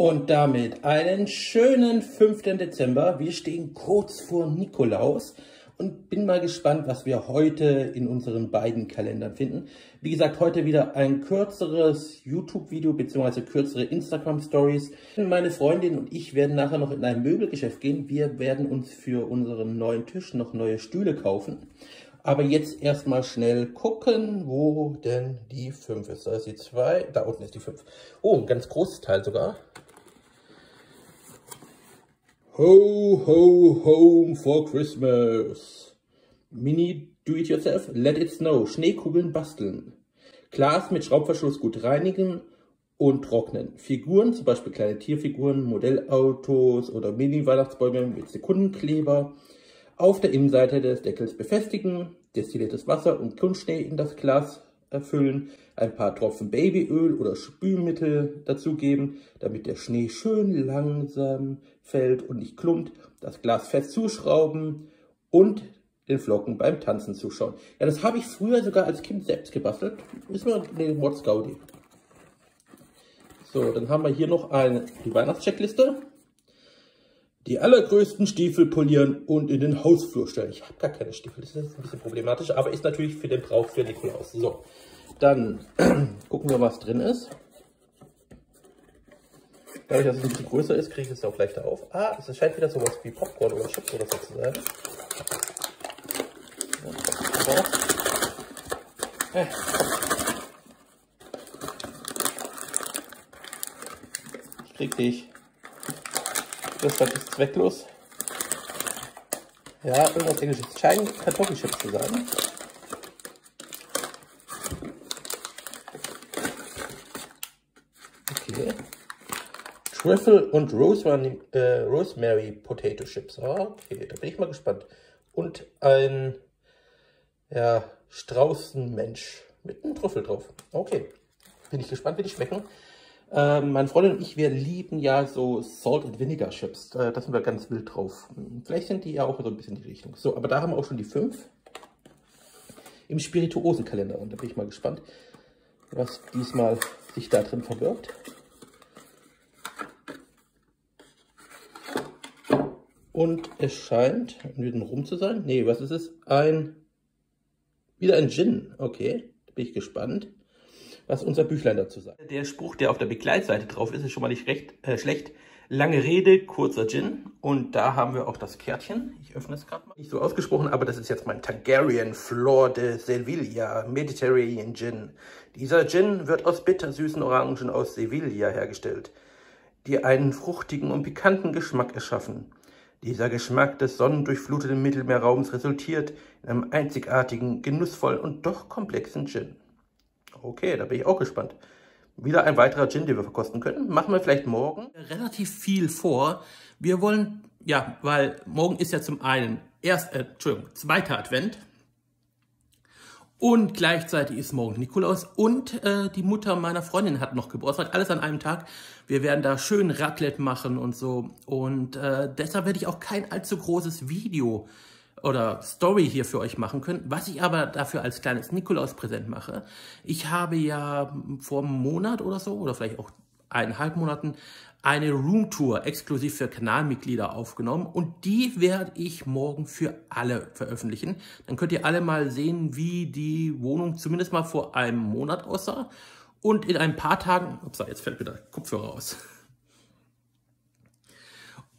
Und damit einen schönen 5. Dezember. Wir stehen kurz vor Nikolaus und bin mal gespannt, was wir heute in unseren beiden Kalendern finden. Wie gesagt, heute wieder ein kürzeres YouTube-Video bzw. kürzere Instagram-Stories. Meine Freundin und ich werden nachher noch in ein Möbelgeschäft gehen. Wir werden uns für unseren neuen Tisch noch neue Stühle kaufen. Aber jetzt erstmal schnell gucken, wo denn die 5 ist. Da ist die 2, da unten ist die 5. Oh, ein ganz großes Teil sogar. Ho, ho, home for Christmas. Mini Do-It-Yourself, Let It Snow, Schneekugeln basteln. Glas mit Schraubverschluss gut reinigen und trocknen. Figuren, zum Beispiel kleine Tierfiguren, Modellautos oder Mini-Weihnachtsbäume mit Sekundenkleber. Auf der Innenseite des Deckels befestigen, destilliertes Wasser und Kunstschnee in das Glas erfüllen, ein paar Tropfen Babyöl oder Spülmittel dazugeben, damit der Schnee schön langsam fällt und nicht klumpt, das Glas fest zuschrauben und den Flocken beim Tanzen zuschauen. Ja, das habe ich früher sogar als Kind selbst gebastelt. Ist mir eine Mods Gaudi. So, dann haben wir hier noch eine, die Weihnachtscheckliste. Die allergrößten Stiefel polieren und in den Hausflur stellen. Ich habe gar keine Stiefel, das ist ein bisschen problematisch, aber ist natürlich für den Brauch für Nikolaus. So, dann gucken wir, was drin ist. Dadurch, dass es ein bisschen größer ist, kriege ich es auch leichter auf. Ah, es scheint wieder sowas wie Popcorn oder Chips oder so zu sein. Ja, ich krieg dich. Das ist zwecklos. Ja, irgendwas englisches. Es scheinen Kartoffelchips zu sein. Okay. Trüffel und Rosemary, äh, Rosemary Potato Chips. Okay, da bin ich mal gespannt. Und ein ja, Straußenmensch mit einem Trüffel drauf. Okay, bin ich gespannt, wie die schmecken. Ähm, meine Freundin und ich, wir lieben ja so Salt and Vinegar Chips. Äh, da sind wir ganz wild drauf. Vielleicht sind die ja auch so ein bisschen die Richtung. So, aber da haben wir auch schon die fünf im Spirituosenkalender. Und da bin ich mal gespannt, was diesmal sich da drin verbirgt. Und es scheint wieder Rum zu sein. Nee, was ist es? Ein, wieder ein Gin. Okay, da bin ich gespannt was unser Büchlein dazu sagt. Der Spruch, der auf der Begleitseite drauf ist, ist schon mal nicht recht, äh, schlecht. Lange Rede, kurzer Gin. Und da haben wir auch das Kärtchen. Ich öffne es gerade mal. Nicht so ausgesprochen, aber das ist jetzt mein Targaryen Flor de Sevilla Mediterranean Gin. Dieser Gin wird aus bittersüßen Orangen aus Sevilla hergestellt, die einen fruchtigen und pikanten Geschmack erschaffen. Dieser Geschmack des sonnendurchfluteten Mittelmeerraums resultiert in einem einzigartigen, genussvollen und doch komplexen Gin. Okay, da bin ich auch gespannt. Wieder ein weiterer Gin, den wir verkosten können. Machen wir vielleicht morgen. Relativ viel vor. Wir wollen, ja, weil morgen ist ja zum einen erst, äh, Entschuldigung, zweiter Advent. Und gleichzeitig ist morgen Nikolaus und äh, die Mutter meiner Freundin hat noch Geburtstag, alles an einem Tag. Wir werden da schön Raclette machen und so. Und äh, deshalb werde ich auch kein allzu großes Video oder Story hier für euch machen können. Was ich aber dafür als kleines Nikolauspräsent mache, ich habe ja vor einem Monat oder so, oder vielleicht auch eineinhalb Monaten, eine Roomtour exklusiv für Kanalmitglieder aufgenommen und die werde ich morgen für alle veröffentlichen. Dann könnt ihr alle mal sehen, wie die Wohnung zumindest mal vor einem Monat aussah und in ein paar Tagen, ups, jetzt fällt wieder Kopfhörer aus.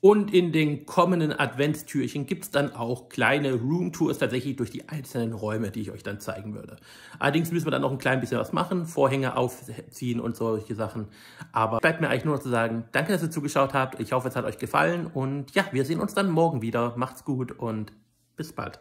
Und in den kommenden Adventstürchen gibt es dann auch kleine Roomtours tatsächlich durch die einzelnen Räume, die ich euch dann zeigen würde. Allerdings müssen wir dann noch ein klein bisschen was machen, Vorhänge aufziehen und solche Sachen. Aber bleibt mir eigentlich nur noch zu sagen, danke, dass ihr zugeschaut habt. Ich hoffe, es hat euch gefallen und ja, wir sehen uns dann morgen wieder. Macht's gut und bis bald.